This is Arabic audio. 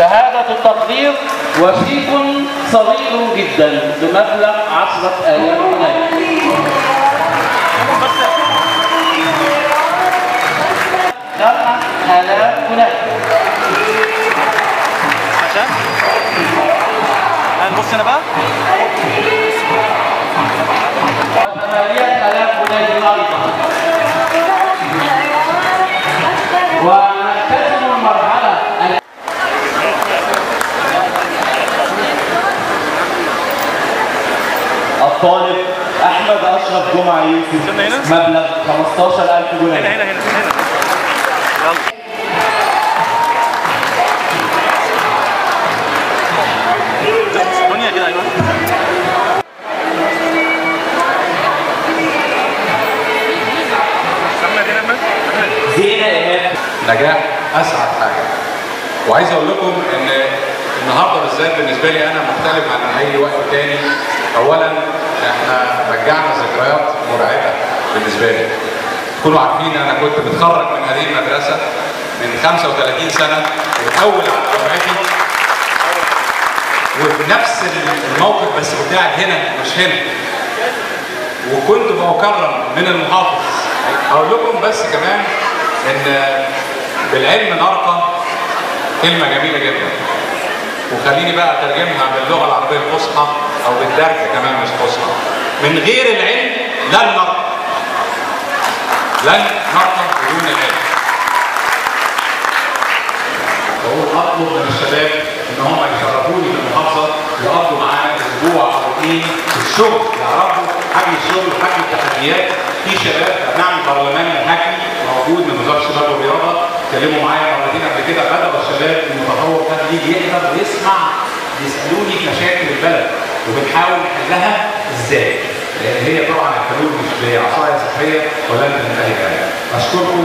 شهادة التقدير وشيك صغير جدا بمبلغ عشرة آلاف جنيه. آلاف جنيه عشان هنبص هنا بقى وثمانية آلاف جنيه أيضا الطالب أحمد أشرف جمعة يوسف. هنا. مبلغ 15000 هنا جنيه. هنا هنا هنا يلا. احمد احمد زينة إيهاب. نجاح أسعد حاجة. وعايز أقول لكم إن النهارده بالذات بالنسبة لي أنا مختلف عن أي وقت تاني. اولا إحنا رجعنا ذكريات مرعبة بالنسبة لي. تكونوا عارفين أنا كنت متخرج من هذه المدرسة من 35 سنة الأول على دفعتي وفي نفس الموقف بس بتاعك هنا مش هنا. وكنت بكرم من المحافظ. أقول لكم بس كمان إن بالعلم نرقى كلمة جميلة جدا. وخليني بقى أترجمها باللغة العربية الفصحى أو بالدرجه كمان مش فصحى. من غير العلم لن نرقى لن نرقى بدون العلم. بقول أطلب من الشباب إن هم يشرفوني في يقضوا معانا أسبوع أو اثنين في الشغل. يعرفوا حجم الشغل وحجم التحديات. في شباب بنعمل برلمان محاكي موجود من وزارة الشباب والرياضة. اتكلموا معايا مرتين قبل كده. بدأوا الشباب يجي يحضر ويسمع يسالوني في مشاكل البلد وبنحاول نحلها إزاي؟ لأن هي طبعا الحلول مش بعصاية سحريه تنتهي ابدا أشكركم